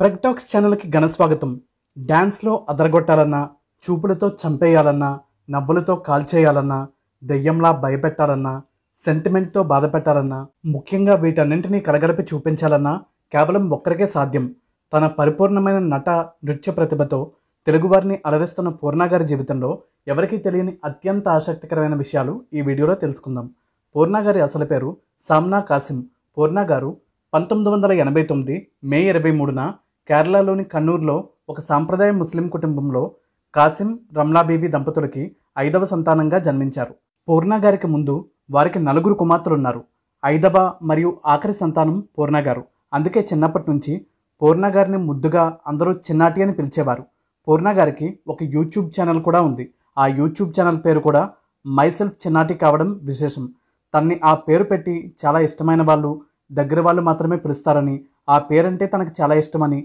ప్రెగ్టాక్స్ ఛానల్కి ఘన స్వాగతం. డ్యాన్స్లో అదరగొట్టాలన్నా చూపులతో చంపేయాలన్నా నవ్వులతో కాల్చేయాలన్నా దెయ్యంలా భయపెట్టాలన్నా సెంటిమెంట్తో బాధ పెట్టాలన్నా ముఖ్యంగా వీటన్నింటినీ కలగలిపి చూపించాలన్నా కేవలం ఒక్కరికే సాధ్యం. తన పరిపూర్ణమైన నట నృత్య ప్రతిభతో తెలుగువారిని అలరిస్తున్న పూర్ణాగారి జీవితంలో ఎవరికీ తెలియని అత్యంత ఆసక్తికరమైన విషయాలు ఈ వీడియోలో తెలుసుకుందాం. పూర్ణాగారి అసలు పేరు సామ్నా కాసిం. పూర్ణ గారు పంతొమ్మిది వందల ఎనభై తొమ్మిది మే ఇరవై మూడున కేరళలోని కన్నూరులో ఒక సాంప్రదాయ ముస్లిం కుటుంబంలో కాసిం రమ్లాబీబీ దంపతులకి ఐదవ సంతానంగా జన్మించారు. పూర్ణ గారికి ముందు వారికి నలుగురు కుమార్తెలున్నారు. ఐదవ మరియు ఆఖరి సంతానం పూర్ణ గారు అందుకే చిన్నప్పటి నుంచి పూర్ణ గారిని ముద్దుగా అందరూ చిన్నాటి అని పిలిచేవారు. పూర్ణ గారికి ఒక యూట్యూబ్ ఛానల్ కూడా ఉంది. ఆ యూట్యూబ్ ఛానల్ పేరు కూడా మైసెల్ఫ్ చిన్నాటి కావడం విశేషం. తన్ని ఆ పేరు పెట్టి చాలా ఇష్టమైన వాళ్ళు దగ్గర వాళ్ళు మాత్రమే పిలుస్తారని ఆ పేరంటే తనకు చాలా ఇష్టమని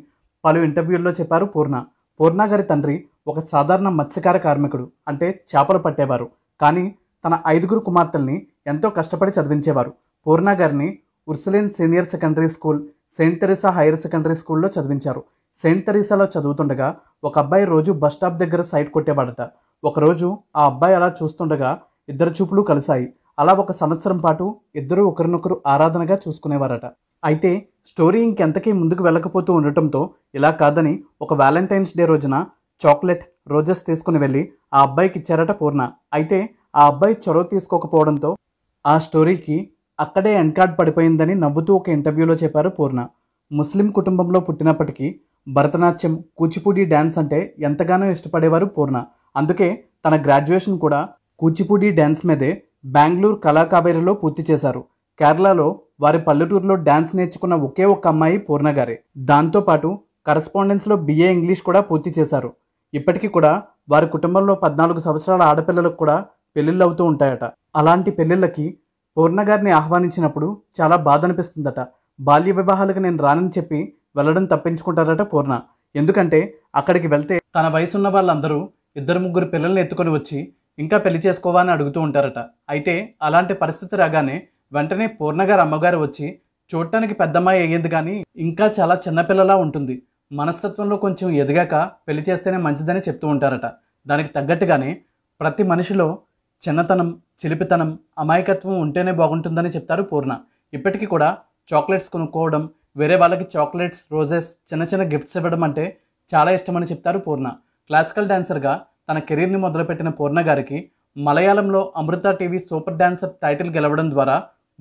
పలు ఇంటర్వ్యూల్లో చెప్పారు పూర్ణ. పూర్ణ గారి తండ్రి ఒక సాధారణ మత్స్యకార కార్మికుడు అంటే చేపలు పట్టేవారు. కానీ తన ఐదుగురు కుమార్తెల్ని ఎంతో కష్టపడి చదివించేవారు. పూర్ణ గారిని Ursuline senior secondary school Saint Teresa higher secondary స్కూల్లో చదివించారు. సెయింట్ తెరీసాలో చదువుతుండగా ఒక అబ్బాయి రోజు బస్ స్టాప్ దగ్గర సైట్ కొట్టేవాడట. ఒకరోజు ఆ అబ్బాయి అలా చూస్తుండగా ఇద్దరు చూపులు కలిశాయి. అలా ఒక సంవత్సరం పాటు ఇద్దరు ఒకరినొకరు ఆరాధనగా చూసుకునేవారట. అయితే స్టోరీ ఇంకెంతకీ ముందుకు వెళ్ళకపోతూ ఉండటంతో ఇలా కాదని ఒక వ్యాలంటైన్స్ డే రోజున చాక్లెట్ రోజెస్ తీసుకుని వెళ్ళి ఆ అబ్బాయికి ఇచ్చారట పూర్ణ. అయితే ఆ అబ్బాయి చొరవ తీసుకోకపోవడంతో ఆ స్టోరీకి అక్కడే ఎన్కార్డ్ పడిపోయిందని నవ్వుతూ ఒక ఇంటర్వ్యూలో చెప్పారు పూర్ణ. ముస్లిం కుటుంబంలో పుట్టినప్పటికీ భరతనాట్యం కూచిపూడి డ్యాన్స్ అంటే ఎంతగానో ఇష్టపడేవారు పూర్ణ. అందుకే తన గ్రాడ్యుయేషన్ కూడా కూచిపూడి డ్యాన్స్ మీదే బెంగళూరు కళాకావేరిలో పూర్తి చేశారు. కేరళలో వారి పల్లెటూరులో డ్యాన్స్ నేర్చుకున్న ఒకే ఒక్క అమ్మాయి పూర్ణ గారే. దాంతోపాటు కరస్పాండెన్స్లో బిఏ ఇంగ్లీష్ కూడా పూర్తి చేశారు. ఇప్పటికీ కూడా వారి కుటుంబంలో పద్నాలుగు సంవత్సరాల ఆడపిల్లలకు కూడా పెళ్ళిళ్ళు అవుతూ ఉంటాయట. అలాంటి పెళ్ళిళ్ళకి పూర్ణ గారిని ఆహ్వానించినప్పుడు చాలా బాధ అనిపిస్తుందట బాల్య వివాహాలకు నేను రానని చెప్పి వెళ్ళడం తప్పించుకుంటారట పూర్ణ. ఎందుకంటే అక్కడికి వెళ్తే తన వయసున్న వాళ్ళందరూ ఇద్దరు ముగ్గురు పిల్లల్ని ఎత్తుకొని వచ్చి ఇంకా పెళ్ళి చేసుకోవాలని అడుగుతూ ఉంటారట. అయితే అలాంటి పరిస్థితి రాగానే వెంటనే పూర్ణగారు అమ్మగారు వచ్చి చూడటానికి పెద్దమ్మాయి అయ్యేది కానీ ఇంకా చాలా చిన్నపిల్లలా ఉంటుంది. మనస్తత్వంలో కొంచెం ఎదిగాక పెళ్ళి చేస్తేనే మంచిదని చెప్తూ ఉంటారట. దానికి తగ్గట్టుగానే ప్రతి మనిషిలో చిన్నతనం చిలిపితనం అమాయకత్వం ఉంటేనే బాగుంటుందని చెప్తారు పూర్ణ. ఇప్పటికీ కూడా చాక్లెట్స్ కొనుక్కోవడం వేరే వాళ్ళకి చాక్లెట్స్ రోజెస్ చిన్న చిన్న గిఫ్ట్స్ ఇవ్వడం అంటే చాలా ఇష్టమని చెప్తారు పూర్ణ. క్లాసికల్ డాన్సర్గా తన కెరీర్ని మొదలుపెట్టిన పూర్ణ గారికి మలయాళంలో Amrita TV super dancer title గెలవడం ద్వారా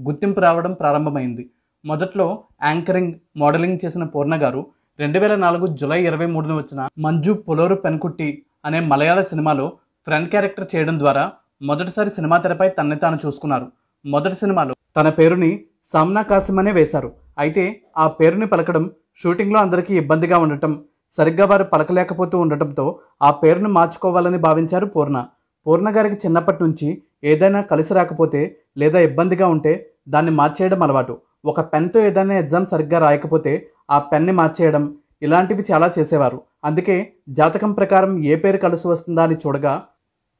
గుర్తింపు రావడం ప్రారంభమైంది. మొదట్లో యాంకరింగ్ మోడలింగ్ చేసిన పూర్ణ గారు రెండు వేల నాలుగు జులై ఇరవై మూడున వచ్చిన మంజు పొలోరు పెన్కుట్టి అనే మలయాళ సినిమాలో ఫ్రంట్ క్యారెక్టర్ చేయడం ద్వారా మొదటిసారి సినిమా తెరపై తనని తాను చూసుకున్నారు. మొదటి సినిమాలో తన పేరుని సామ్నా కాసిం అనే వేశారు. అయితే ఆ పేరుని పలకడం షూటింగ్లో అందరికీ ఇబ్బందిగా ఉండటం సరిగ్గా వారు పలకలేకపోతూ ఉండటంతో ఆ పేరును మార్చుకోవాలని భావించారు పూర్ణ. పూర్ణ గారికి చిన్నప్పటి నుంచి ఏదైనా కలిసి రాకపోతే లేదా ఇబ్బందిగా ఉంటే దాన్ని మార్చేయడం అలవాటు. ఒక పెన్తో ఏదైనా ఎగ్జామ్ సరిగ్గా రాయకపోతే ఆ పెన్ని మార్చేయడం ఇలాంటివి చాలా చేసేవారు. అందుకే జాతకం ప్రకారం ఏ పేరు కలిసి వస్తుందా అని చూడగా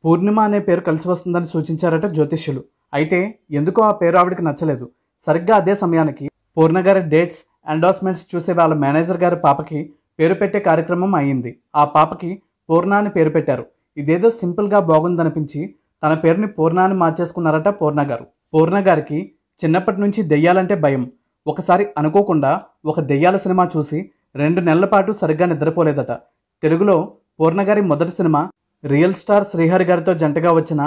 పూర్ణిమ అనే పేరు కలిసి వస్తుందని సూచించారట జ్యోతిష్యులు. అయితే ఎందుకో ఆ పేరు ఆవిడకి నచ్చలేదు. సరిగ్గా అదే సమయానికి పూర్ణ గారి డేట్స్ ఎండార్స్మెంట్స్ చూసే వాళ్ళ మేనేజర్ గారి పాపకి పేరు పెట్టే కార్యక్రమం అయ్యింది. ఆ పాపకి పూర్ణ అని పేరు పెట్టారు. ఇదేదో సింపుల్గా బాగుందనిపించి తన పేరుని పూర్ణ అని మార్చేసుకున్నారట పూర్ణ గారు పూర్ణ గారికి చిన్నప్పటి నుంచి దెయ్యాలంటే భయం. ఒకసారి అనుకోకుండా ఒక దెయ్యాల సినిమా చూసి రెండు నెలల పాటు సరిగ్గా నిద్రపోలేదట. తెలుగులో పూర్ణగారి మొదటి సినిమా రియల్ స్టార్ శ్రీహరి గారితో జంటగా వచ్చిన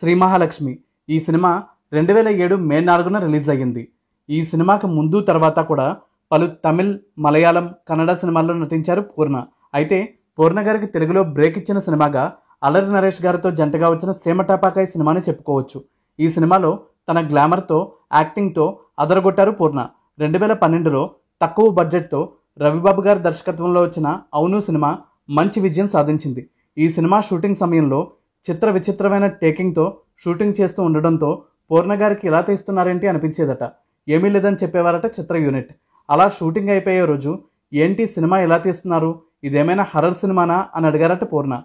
శ్రీ మహాలక్ష్మి. ఈ సినిమా రెండు వేల ఏడు మే నాలుగున రిలీజ్ అయ్యింది. ఈ సినిమాకి ముందు తర్వాత కూడా పలు తమిళ్ మలయాళం కన్నడ సినిమాల్లో నటించారు పూర్ణ. అయితే పూర్ణ గారికి తెలుగులో బ్రేక్ ఇచ్చిన సినిమాగా అల్లరి నరేష్ గారితో జంటగా వచ్చిన సీమటాపాకాయ్ సినిమాని చెప్పుకోవచ్చు. ఈ సినిమాలో తన గ్లామర్తో యాక్టింగ్తో అదరగొట్టారు పూర్ణ. రెండు వేల పన్నెండులో తక్కువ బడ్జెట్తో రవిబాబు గారి దర్శకత్వంలో వచ్చిన అవును సినిమా మంచి విజయం సాధించింది. ఈ సినిమా షూటింగ్ సమయంలో చిత్ర విచిత్రమైన టేకింగ్తో షూటింగ్ చేస్తూ ఉండడంతో పూర్ణ గారికి ఇలా తీస్తున్నారేంటి అనిపించేదట. ఏమీ లేదని చెప్పేవారట చిత్ర యూనిట్. అలా షూటింగ్ అయిపోయే రోజు ఏంటి సినిమా ఎలా తీస్తున్నారు? ఇదేమైనా హర్రర్ సినిమానా అని అడిగారట పూర్ణ.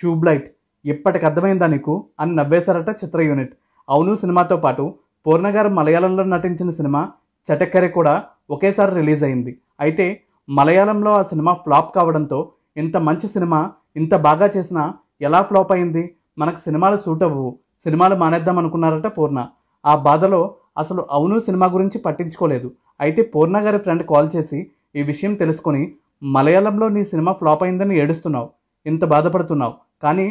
ట్యూబ్లైట్. ఇప్పటికి అర్థమైందా నీకు? అని నవ్వేశారట చిత్ర యూనిట్. అవును సినిమాతో పాటు పూర్ణ గారు మలయాళంలో నటించిన సినిమా చటక్కరే కూడా ఒకేసారి రిలీజ్ అయింది. అయితే మలయాళంలో ఆ సినిమా ఫ్లాప్ కావడంతో ఇంత మంచి సినిమా ఇంత బాగా చేసినా ఎలా ఫ్లాప్ అయింది? మనకు సినిమాలు సూట్ అవ్వవు సినిమాలు మానేద్దాం అనుకున్నారట పూర్ణ. ఆ బాధలో అసలు అవును సినిమా గురించి పట్టించుకోలేదు. అయితే పూర్ణ గారి ఫ్రెండ్ కాల్ చేసి ఈ విషయం తెలుసుకొని మలయాళంలో నీ సినిమా ఫ్లాప్ అయిందని ఏడుస్తున్నావు. ఇంత బాధపడుతున్నావు. కానీ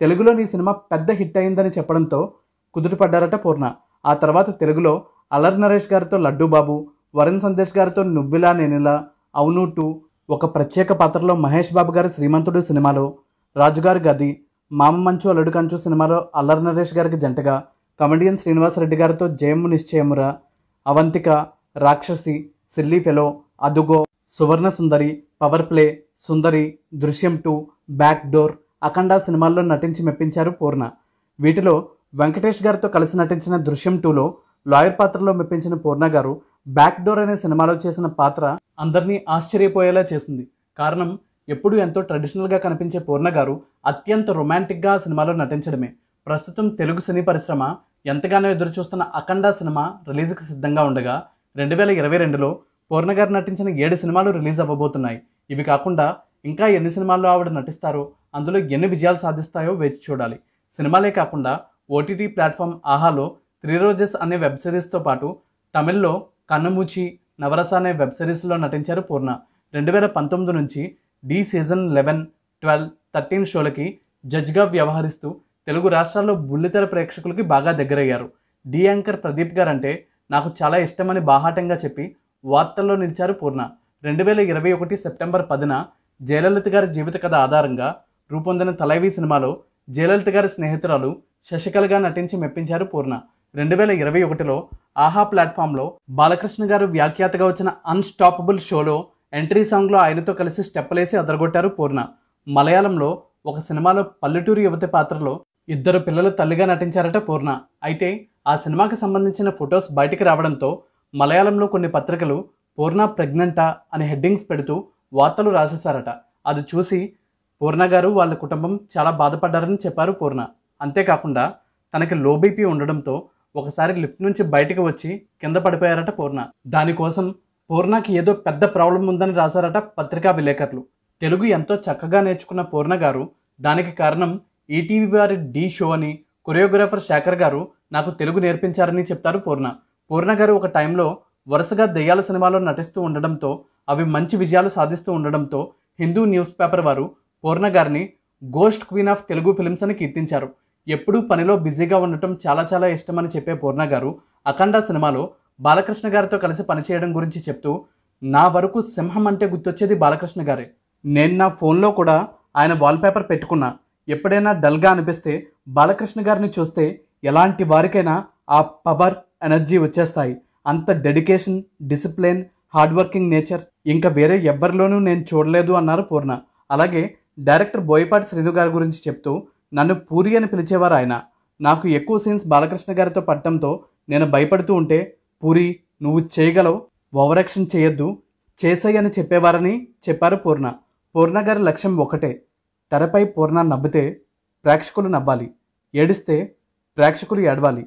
తెలుగులో నీ సినిమా పెద్ద హిట్ అయిందని చెప్పడంతో కుదుటపడ్డారట పూర్ణ. ఆ తర్వాత తెలుగులో అలర్ నరేష్ గారితో లడ్డూ బాబు వరుణ్ సందేశ్ గారితో నువ్విలా నేనిలా అవును టూ ఒక ప్రత్యేక పాత్రలో మహేష్ బాబు గారి శ్రీమంతుడు సినిమాలో రాజుగారి గది మామ మంచు అల్లుడు కంచు సినిమాలో అల్లర్ నరేష్ గారికి జంటగా కమెడియన్ శ్రీనివాసరెడ్డి గారితో జయము నిశ్చయమురా అవంతిక రాక్షసి సిల్లీ ఫెలో అదుగో సువర్ణ సుందరి పవర్ ప్లే సుందరి దృశ్యం టూ బ్యాక్ డోర్ అఖండ సినిమాల్లో నటించి మెప్పించారు పూర్ణ. వీటిలో వెంకటేష్ గారితో కలిసి నటించిన దృశ్యం టూలో లాయర్ పాత్రలో మెప్పించిన పూర్ణ గారు బ్యాక్ డోర్ అనే సినిమాలో చేసిన పాత్ర అందరినీ ఆశ్చర్యపోయేలా చేసింది. కారణం ఎప్పుడూ ఎంతో ట్రెడిషనల్గా కనిపించే పూర్ణ గారు అత్యంత రొమాంటిక్గా ఆ సినిమాలో నటించడమే. ప్రస్తుతం తెలుగు సినీ పరిశ్రమ ఎంతగానో ఎదురుచూస్తున్న అఖండ సినిమా రిలీజ్కి సిద్ధంగా ఉండగా రెండు వేల ఇరవై రెండులో పూర్ణ గారు నటించిన ఏడు సినిమాలు రిలీజ్ అవ్వబోతున్నాయి. ఇవి కాకుండా ఇంకా ఎన్ని సినిమాల్లో ఆవిడ నటిస్తారో అందులో ఎన్ని విజయాలు సాధిస్తాయో వేచి చూడాలి. సినిమాలే కాకుండా ఓటీటీ ప్లాట్ఫామ్ ఆహాలో త్రీ రోజెస్ అనే వెబ్ సిరీస్తో పాటు తమిళ్ళో కన్నుమూచి నవరస అనే వెబ్ సిరీస్లో నటించారు పూర్ణ. రెండు వేల పంతొమ్మిది నుంచి Dhee season eleven twelve thirteen షోలకి జడ్జ్గా వ్యవహరిస్తూ తెలుగు రాష్ట్రాల్లో బుల్లితెర ప్రేక్షకులకి బాగా దగ్గరయ్యారు. డి యాంకర్ ప్రదీప్ గారు అంటే నాకు చాలా ఇష్టమని బాహాటంగా చెప్పి వార్తల్లో నిలిచారు పూర్ణ. రెండు వేల ఇరవై ఒకటి సెప్టెంబర్ పదిన జయలలిత గారి జీవిత కథ ఆధారంగా రూపొందిన తలైవి సినిమాలో జయలలిత గారి స్నేహితురాలు శశికళగా నటించి మెప్పించారు పూర్ణ. రెండు వేల ఇరవై ఒకటిలో ఆహా ప్లాట్ఫామ్లో బాలకృష్ణ గారు వ్యాఖ్యాతగా వచ్చిన అన్స్టాపబుల్ షోలో ఎంట్రీ సాంగ్లో ఆయనతో కలిసి స్టెప్పలేసి అదరగొట్టారు పూర్ణ. మలయాళంలో ఒక సినిమాలో పల్లెటూరు యువతి పాత్రలో ఇద్దరు పిల్లల తల్లిగా నటించారట పూర్ణ. అయితే ఆ సినిమాకి సంబంధించిన ఫొటోస్ బయటికి రావడంతో మలయాళంలో కొన్ని పత్రికలు పూర్ణ ప్రెగ్నెంటా అని హెడ్డింగ్స్ పెడుతూ వార్తలు రాసేశారట. అది చూసి పూర్ణ గారు వాళ్ళ కుటుంబం చాలా బాధపడ్డారని చెప్పారు పూర్ణ. అంతేకాకుండా తనకి లో బీపీ ఉండడంతో ఒకసారి లిఫ్ట్ నుంచి బయటకు వచ్చి కింద పడిపోయారట పూర్ణ. దానికోసం పూర్ణకి ఏదో పెద్ద ప్రాబ్లం ఉందని రాశారట పత్రికా విలేకరులు. తెలుగు ఎంతో చక్కగా నేర్చుకున్న పూర్ణ గారు దానికి కారణం ఈటీవీ వారి డి షో అని కొరియోగ్రాఫర్ శేఖర్ గారు నాకు తెలుగు నేర్పించారని చెప్తారు పూర్ణ. పూర్ణ గారు ఒక టైంలో వరుసగా దెయ్యాల సినిమాలో నటిస్తూ ఉండడంతో అవి మంచి విజయాలు సాధిస్తూ ఉండడంతో హిందూ న్యూస్ పేపర్ వారు పూర్ణ గారిని ghost queen of Telugu films అని కీర్తించారు. ఎప్పుడూ పనిలో బిజీగా ఉండటం చాలా చాలా ఇష్టమని చెప్పే పూర్ణ గారు అఖండ సినిమాలో బాలకృష్ణ గారితో కలిసి పనిచేయడం గురించి చెప్తూ నా వరకు సింహం అంటే గుర్తొచ్చేది బాలకృష్ణ గారే. నేను నా ఫోన్లో కూడా ఆయన వాల్పేపర్ పెట్టుకున్నా. ఎప్పుడైనా డల్గా అనిపిస్తే బాలకృష్ణ గారిని చూస్తే ఎలాంటి వారికైనా ఆ పవర్ ఎనర్జీ వచ్చేస్తాయి. అంత dedication discipline hard working nature. ఇంకా వేరే ఎవ్వరిలోనూ నేను చూడలేదు అన్నారు పూర్ణ. అలాగే డైరెక్టర్ బోయపాటి శ్రీను గారి గురించి చెప్తూ నన్ను పూరి అని పిలిచేవారు ఆయన. నాకు ఎక్కువ సీన్స్ బాలకృష్ణ గారితో పట్టడంతో నేను భయపడుతూ ఉంటే పూరి నువ్వు చేయగలవు ఓవరాక్షన్ చేయొద్దు చేసాయని చెప్పేవారని చెప్పారు పూర్ణ. పూర్ణ గారి లక్ష్యం ఒకటే తెరపై పూర్ణ నవ్వితే ప్రేక్షకులు నవ్వాలి. ఏడిస్తే ప్రేక్షకులు ఏడవాలి.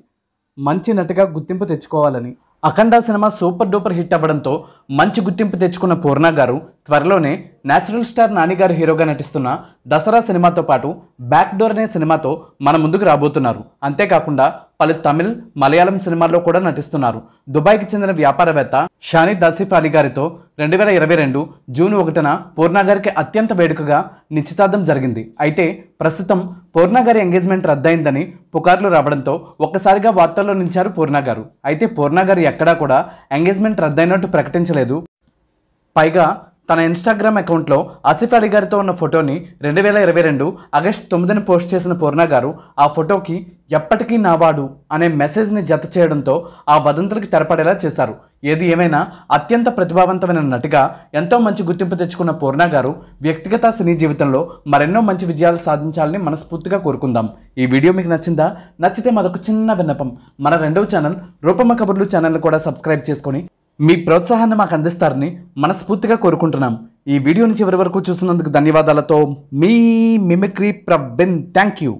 మంచి నటిగా గుర్తింపు తెచ్చుకోవాలని. Akhanda cinema super duper hit అవ్వడంతో మంచి గుర్తింపు తెచ్చుకున్న పూర్ణ గారు త్వరలోనే న్యాచురల్ స్టార్ నాని గారు హీరోగా నటిస్తున్న దసరా సినిమాతో పాటు బ్యాక్ డోర్ అనే సినిమాతో మన ముందుకు రాబోతున్నారు. అంతేకాకుండా పలు తమిళ్ మలయాళం సినిమాల్లో కూడా నటిస్తున్నారు. దుబాయ్కి చెందిన వ్యాపారవేత్త షాని దాసిఫ్ అలీ గారితో రెండు వేల ఇరవై రెండు జూన్ ఒకటిన పూర్ణాగారికి అత్యంత వేడుకగా నిశ్చితార్థం జరిగింది. అయితే ప్రస్తుతం పూర్ణాగారి ఎంగేజ్మెంట్ రద్దయిందని పుకార్లు రావడంతో ఒక్కసారిగా వార్తల్లో నిలిచారు పూర్ణ గారు. అయితే పూర్ణాగారు ఎక్కడా కూడా ఎంగేజ్మెంట్ రద్దయినట్టు ప్రకటించలేదు. పైగా తన ఇన్స్టాగ్రామ్ అకౌంట్లో ఆసిఫ్ అలీ గారితో ఉన్న ఫోటోని రెండు వేల ఇరవై రెండు ఆగస్టు తొమ్మిదిన పోస్ట్ చేసిన పూర్ణ గారు ఆ ఫోటోకి ఎప్పటికీ నావాడు అనే మెసేజ్ని జత చేయడంతో ఆ వదంతులకు తెరపడేలా చేశారు. ఏది ఏమైనా అత్యంత ప్రతిభావంతమైన నటిగా ఎంతో మంచి గుర్తింపు తెచ్చుకున్న పూర్ణ గారు వ్యక్తిగత సినీ జీవితంలో మరెన్నో మంచి విజయాలు సాధించాలని మనస్ఫూర్తిగా కోరుకుందాం. ఈ వీడియో మీకు నచ్చిందా? నచ్చితే మరొక చిన్న విన్నపం. మన రెండవ ఛానల్ రూపమ కబుర్లు ఛానల్ కూడా సబ్స్క్రైబ్ చేసుకొని మీ ప్రోత్సాహాన్ని మాకు అందిస్తారని మనస్ఫూర్తిగా కోరుకుంటున్నాం. ఈ వీడియోని చివరి వరకు చూస్తున్నందుకు ధన్యవాదాలతో మీ మిమిక్రీ ప్రబిన్ థ్యాంక్ యూ